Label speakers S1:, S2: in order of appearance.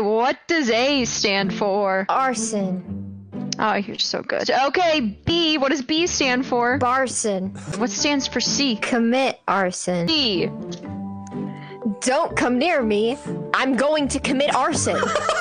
S1: What does A stand for?
S2: Arson.
S1: Oh, you're so good. Okay, B. What does B stand for?
S2: Barson.
S1: What stands for C?
S2: Commit arson.
S1: D.
S2: Don't come near me. I'm going to commit arson.